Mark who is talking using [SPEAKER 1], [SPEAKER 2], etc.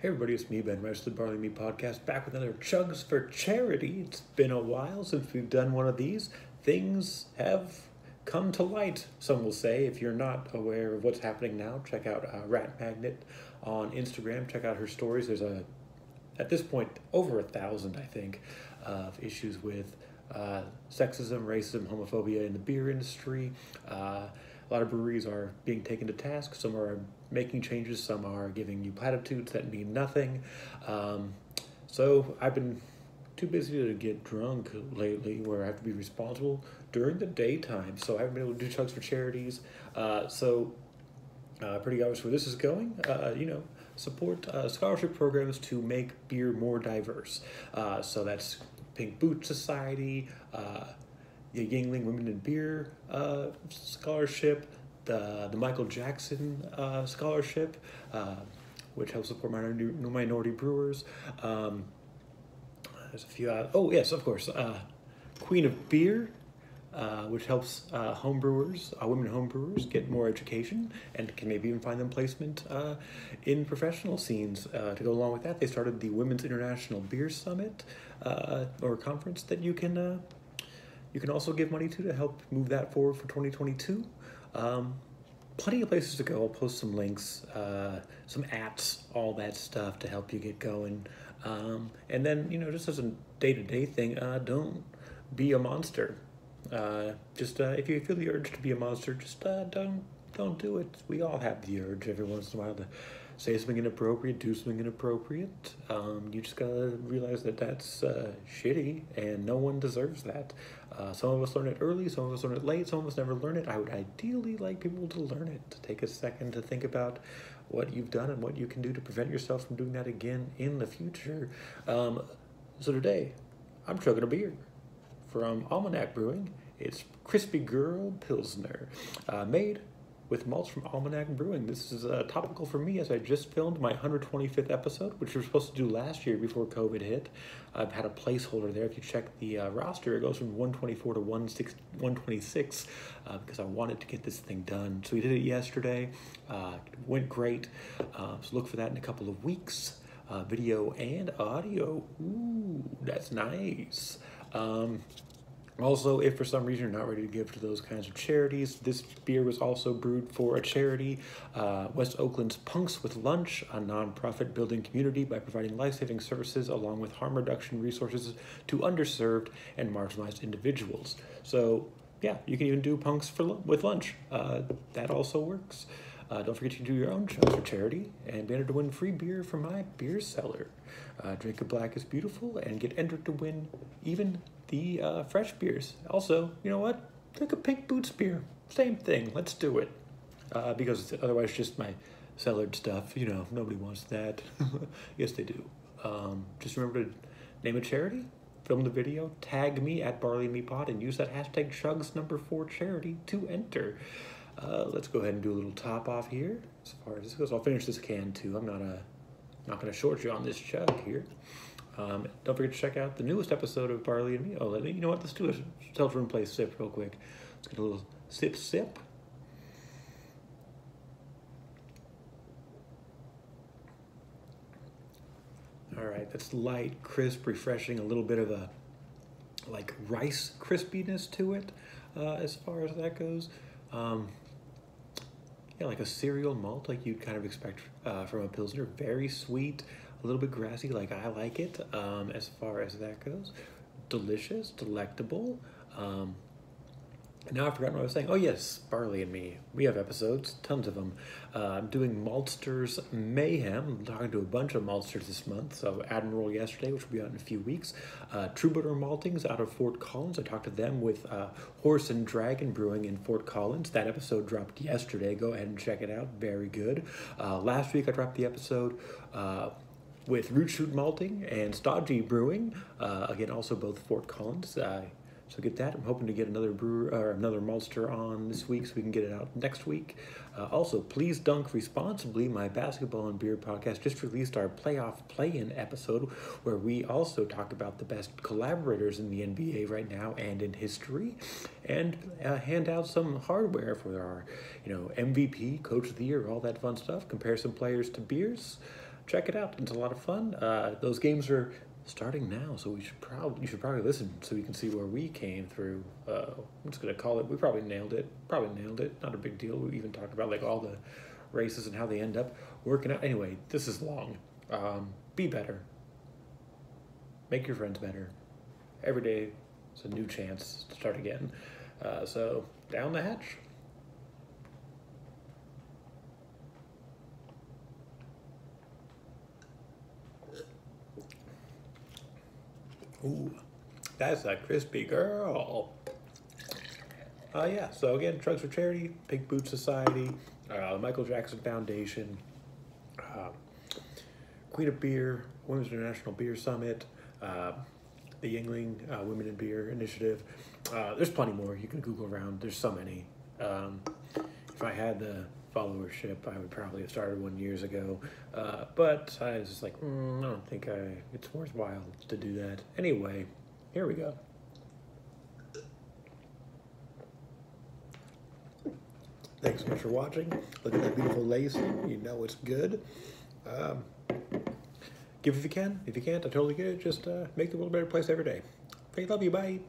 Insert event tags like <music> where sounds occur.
[SPEAKER 1] Hey everybody, it's me, Ben Rice, the Barley Me Podcast, back with another Chugs for Charity. It's been a while since we've done one of these. Things have come to light, some will say. If you're not aware of what's happening now, check out uh, Rat Magnet on Instagram. Check out her stories. There's a, at this point, over a thousand, I think, of issues with uh, sexism, racism, homophobia in the beer industry. Uh, a lot of breweries are being taken to task. Some are making changes. Some are giving you platitudes that mean nothing. Um, so I've been too busy to get drunk lately, where I have to be responsible during the daytime. So I haven't been able to do chugs for charities. Uh, so uh, pretty obvious where this is going. Uh, you know, support uh, scholarship programs to make beer more diverse. Uh, so that's Pink Boot Society, uh, the Yuengling Women in Beer uh, Scholarship, the the Michael Jackson uh, Scholarship, uh, which helps support minority, minority brewers. Um, there's a few. Uh, oh yes, of course. Uh, Queen of Beer, uh, which helps uh, home brewers, uh, women home brewers, get more education and can maybe even find them placement in professional scenes. To go along with that, they started the Women's International Beer Summit or conference that you can you can also give money to to help move that forward for 2022. Um, plenty of places to go. I'll post some links, uh, some apps, all that stuff to help you get going. Um, and then, you know, just as a day to day thing, uh, don't be a monster. Uh, just uh, if you feel the urge to be a monster, just uh, don't don't do it. We all have the urge every once in a while to say something inappropriate, do something inappropriate. Um, you just gotta realize that that's uh, shitty, and no one deserves that. Uh, some of us learn it early, some of us learn it late, some of us never learn it. I would ideally like people to learn it, to take a second to think about what you've done and what you can do to prevent yourself from doing that again in the future. Um, so today, I'm chugging a beer from Almanac Brewing. It's Crispy Grrrl Pilsner, uh, made with malts from Almanac Brewing. This is uh, topical for me as I just filmed my 125th episode, which we were supposed to do last year before COVID hit. I've had a placeholder there. If you check the uh, roster, it goes from 124 to 126 uh, because I wanted to get this thing done. So we did it yesterday. Uh, went great. Uh, so look for that in a couple of weeks. Uh, video and audio. Ooh, that's nice. Um, also, if for some reason you're not ready to give to those kinds of charities, this beer was also brewed for a charity, uh, West Oakland's Punks with Lunch, a nonprofit building community by providing life saving services along with harm reduction resources to underserved and marginalized individuals. So, yeah, you can even do punks for with lunch. Uh, that also works. Uh, don't forget to do your own chugs for charity and be entered to win free beer from my beer cellar. Uh, Drink a Black is beautiful and get entered to win even the uh, fresh beers. Also, you know what? Drink a Pink Boots beer. Same thing. Let's do it. Uh, because otherwise just my cellared stuff. You know, nobody wants that. <laughs> yes, they do. Um, just remember to name a charity, film the video, tag me at Barley Me Pod, and use that hashtag Chugs number four charity to enter. Uh, let's go ahead and do a little top off here. As far as this goes, I'll finish this can too. I'm not a, not going to short you on this chug here. Um, don't forget to check out the newest episode of Barley and Me. Oh, you know what? Let's do a shelter in place sip real quick. Let's get a little sip sip. All right, that's light, crisp, refreshing, a little bit of a like rice crispiness to it uh, as far as that goes. Um, yeah, like a cereal malt, like you'd kind of expect uh, from a Pilsner. Very sweet, a little bit grassy, like I like it um, as far as that goes. Delicious, delectable. Um, now I've forgotten what I was saying. Oh yes, Barley and me. We have episodes, tons of them. Uh, I'm doing Maltsters Mayhem. I'm talking to a bunch of maltsters this month. So Admiral yesterday, which will be out in a few weeks. Uh, Troubadour Maltings out of Fort Collins. I talked to them with uh, Horse and Dragon Brewing in Fort Collins. That episode dropped yesterday. Go ahead and check it out. Very good. Uh, last week I dropped the episode uh, with Root Shoot Malting and Stodgy Brewing. Uh, again, also both Fort Collins. So get that. I'm hoping to get another brewer or another maltster on this week so we can get it out next week. Uh, also, please dunk responsibly. My basketball and beer podcast just released our playoff play-in episode where we also talk about the best collaborators in the NBA right now and in history, and uh, hand out some hardware for our, you know, MVP, Coach of the Year, all that fun stuff. Compare some players to beers check it out. It's a lot of fun. Uh, those games are starting now, so we should probably you should probably listen so you can see where we came through. Uh, I'm just gonna call it. We probably nailed it. Probably nailed it. Not a big deal. We even talked about like all the races and how they end up working out. Anyway, this is long. Um, be better. Make your friends better. Every day it's a new chance to start again. Uh, so down the hatch. Ooh, that's a crispy girl. Uh, yeah, so again, Chugs for Charity, Pink Boot Society, uh, Michael Jackson Foundation, uh, Queen of Beer, Women's International Beer Summit, uh, the Yuengling uh, Women in Beer Initiative. Uh, there's plenty more. You can Google around. There's so many. Um, if I had the followership, I would probably have started one years ago. Uh, but I was just like, mm, I don't think I, it's worthwhile to do that. Anyway, here we go. Thanks so much for watching. Look at that beautiful lace. You know it's good. Um, give if you can. If you can't, I totally get it. Just uh, make the world a better place every day. Okay, love you. Bye.